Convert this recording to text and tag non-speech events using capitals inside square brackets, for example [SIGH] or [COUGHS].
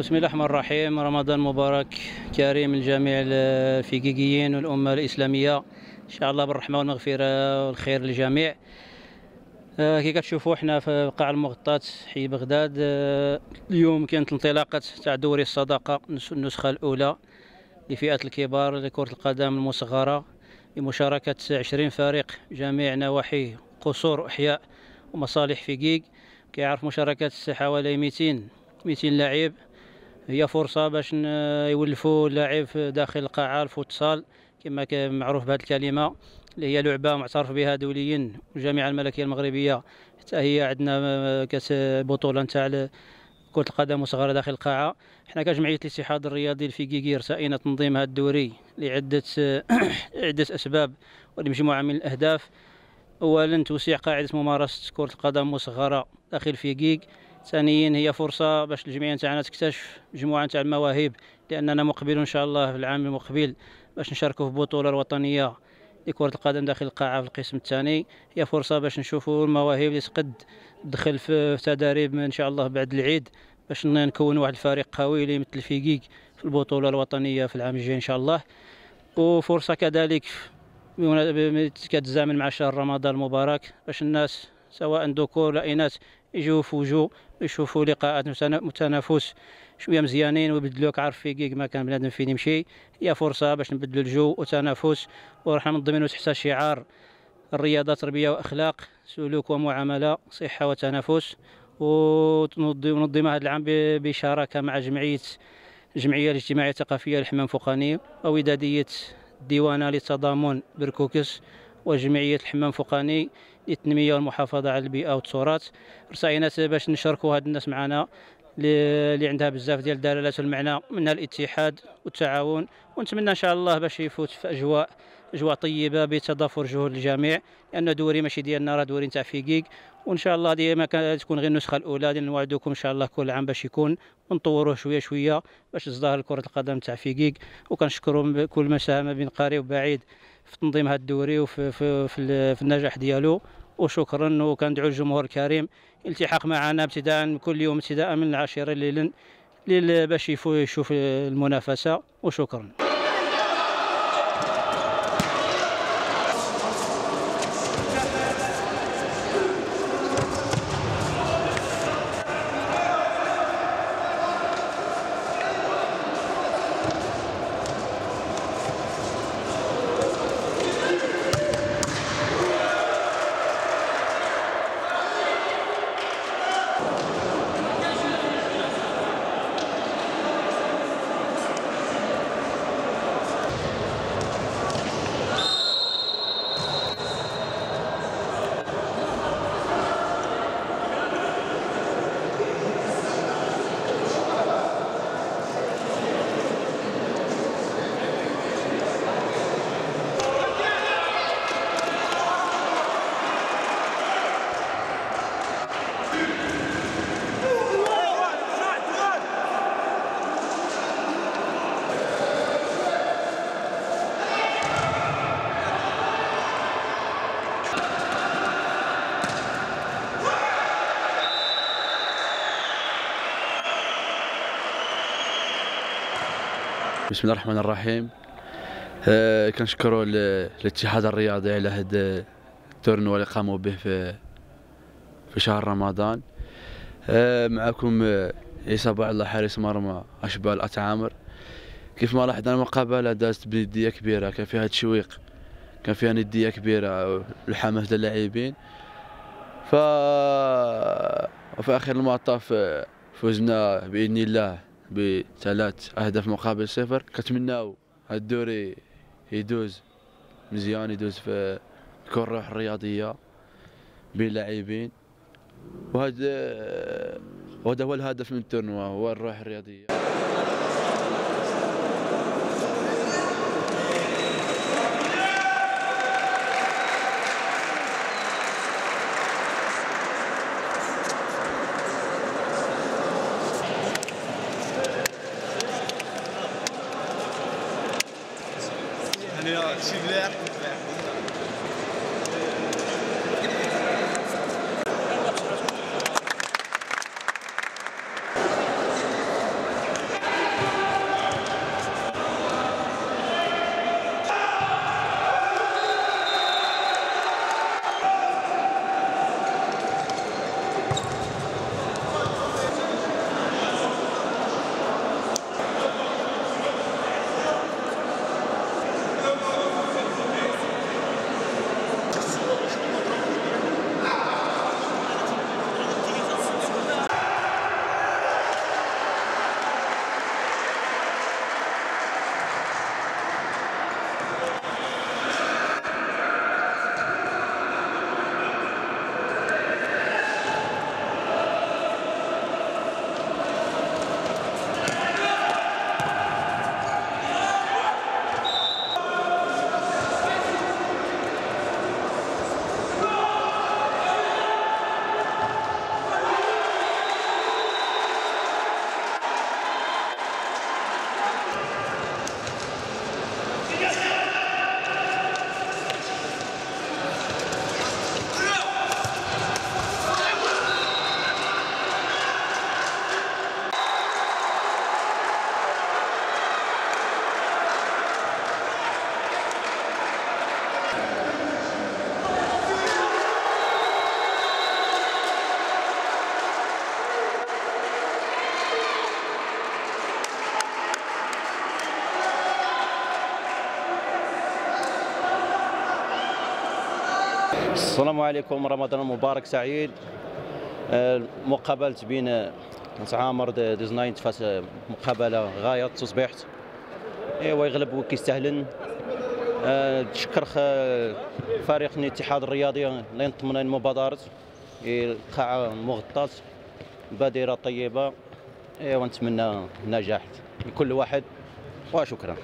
بسم الله الرحمن الرحيم. رمضان مبارك كريم لجميع الفيكيكيين والأمة الإسلامية. إن شاء الله بالرحمة والمغفرة والخير للجميع. آه، كي كتشوفوا حنا في قاع المغطاة حي بغداد آه، اليوم كانت انطلاقة تاع دوري الصداقة النسخة الأولى لفئة الكبار لكرة القدم المصغرة بمشاركة 20 فريق جميع نواحي قصور أحياء ومصالح في كيك كيعرف مشاركة حوالي 200 200 لاعب هي فرصة باش يولفوا لاعب داخل القاعة الفوتسال كما معروف بهذه الكلمة اللي هي لعبة معترف بها دوليا والجامعة الملكية المغربية. حتى هي عندنا كأس بطولة نتاع كرة القدم مصغرة داخل القاعة حنا كجمعية الاتحاد الرياضي الفيكيكي رسائنا تنظيم هذا الدوري لعدة [COUGHS] عدة أسباب. ولمجموعة من الأهداف أولا توسيع قاعدة ممارسة كرة القدم مصغرة داخل فيكيك ثانيا هي فرصة باش الجمعية نتاعنا تكتشف مجموعة نتاع المواهب لأننا مقبلون إن شاء الله في العام المقبل باش نشاركوا في البطولة الوطنية لكرة القدم داخل القاعة في القسم الثاني. هي فرصة باش نشوفوا المواهب اللي تقد تدخل في تدريب إن شاء الله بعد العيد باش نكون واحد الفريق قوي اللي يمثل فيكيك في البطولة الوطنية في العام الجاي إن شاء الله. وفرصة كذلك كتزامن مع شهر رمضان المبارك باش الناس سواء ذكور لا إناث يجوا فوجوا يشوفوا لقاءات متنافس شوية مزيانين ويبدلوك عارف في كيك ما كان بنادم فين يمشي هي فرصة باش نبدلوا الجو وتنافس وراح منظمين تحت شعار الرياضة تربية وأخلاق سلوك ومعاملة صحة وتنافس. وننظم هذا العام بشراكة مع جمعيه الجمعيه الاجتماعية الثقافية للحمام فوقاني ووداديه الديوانه للتضامن بركوكس وجمعية الحمام فوقاني. للتنميه والمحافظه على البيئة والتراث. رسائنا باش نشاركوا هاد الناس معنا اللي عندها بزاف ديال الدلالات والمعنى منها الاتحاد والتعاون. ونتمنى إن شاء الله باش يفوت في اجواء أجواء طيبة بتضافر جهود الجميع لأن دوري ماشي ديالنا راه دوري نتاع فيكيك. وإن شاء الله ديما تكون غير النسخة الأولى ديال نوعدكم إن شاء الله كل عام باش يكون. ونطوروه شوية شوية باش تزدهر كرة القدم تاع فيكيك. وكنشكروا كل ما ساهم بين قريب وبعيد في تنظيم هذا الدوري وفي في, في, في النجاح ديالو. وشكرا وكندعو الجمهور الكريم. التحاق معنا ابتداء كل يوم ابتداء من العاشرة ليلا باش يشوف المنافسة. وشكرا. بسم الله الرحمن الرحيم. أه كنشكروا الاتحاد الرياضي على هذا التورنو اللي قاموا به في في شهر رمضان. أه معكم عيسى باع الله حارس مرمى أشبال أتعامر. كيف ما لاحظنا المقابلة دازت بندية كبيرة. كان فيها تشويق كان فيها ندية كبيرة والحماس للاعبين. ف وفي آخر المطاف فزنا بإذن الله. بثلاث أهداف مقابل صفر. كنتمناو هاد الدوري يدوز مزيان يدوز في كل الروح الرياضية بين اللاعبين وهذا وهذا هو الهدف من التورنوا هو الروح الرياضية. Hani ya çiviler السلام عليكم رمضان مبارك سعيد. آه، مقابلة بين عامر ديزناين فاس مقابلة غاية تصبحت ايوا يغلب وكيستاهلن آه، تشكر فريق الاتحاد الرياضي اللي لنا المبادرة القاعة مغطاة بادرة طيبة. ايوا نتمنى النجاح لكل واحد وشكرا.